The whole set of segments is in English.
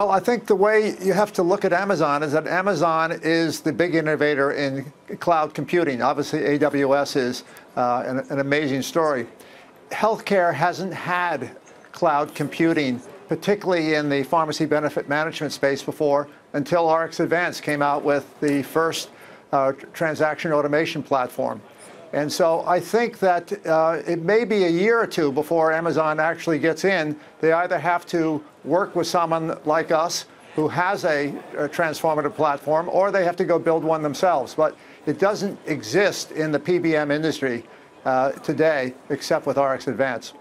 Well, I think the way you have to look at Amazon is that Amazon is the big innovator in cloud computing. Obviously, AWS is uh, an, an amazing story. Healthcare hasn't had cloud computing, particularly in the pharmacy benefit management space before, until RxAdvance came out with the first uh, transaction automation platform. And so I think that uh, it may be a year or two before Amazon actually gets in. They either have to work with someone like us who has a, a, transformative platform, or they have to go build one themselves. But it doesn't exist in the PBM industry uh, today, except with RxAdvance.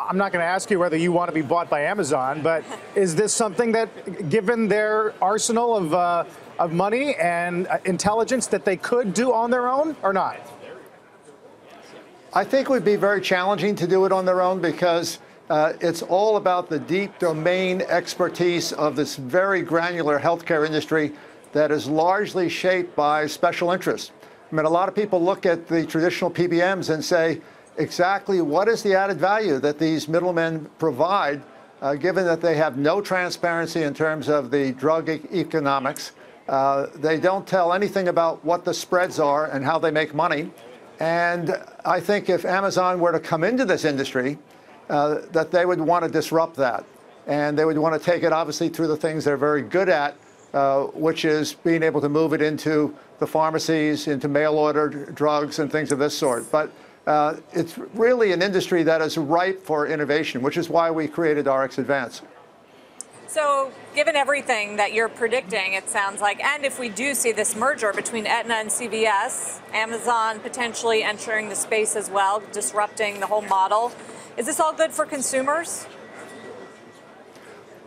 I'm not going to ask you whether you want to be bought by Amazon, but is this something that, given their arsenal of, uh, of money and uh, intelligence, that they could do on their own or not? I think it would be very challenging to do it on their own because uh, it's all about the deep domain expertise of this very granular healthcare industry that is largely shaped by special interests. I mean, a lot of people look at the traditional PBMs and say, exactly what is the added value that these middlemen provide, uh, given that they have no transparency in terms of the drug e economics. Uh, they don't tell anything about what the spreads are and how they make money. And I think if Amazon were to come into this industry, uh, that they would want to disrupt that. And they would want to take it, obviously, through the things they're very good at, uh, which is being able to move it into the pharmacies, into mail order drugs, and things of this sort. But uh, it's really an industry that is ripe for innovation, which is why we created RxAdvance. So, given everything that you're predicting, it sounds like, and if we do see this merger between Aetna and CVS, Amazon potentially entering the space as well, disrupting the whole model, is this all good for consumers?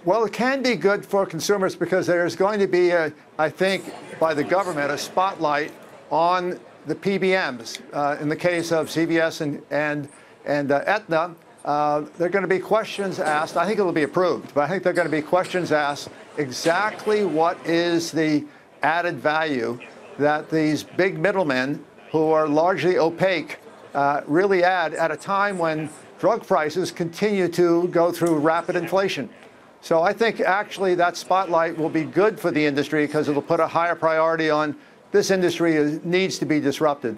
Well, it can be good for consumers because there's going to be, a, I think, by the government, a spotlight on the PBMs. Uh, in the case of CVS and, and, and uh, Aetna, uh, there are going to be questions asked. I think it will be approved, but I think there are going to be questions asked exactly what is the added value that these big middlemen, who are largely opaque, uh, really add at a time when drug prices continue to go through rapid inflation. So I think actually that spotlight will be good for the industry because it'll put a higher priority on this industry needs to be disrupted.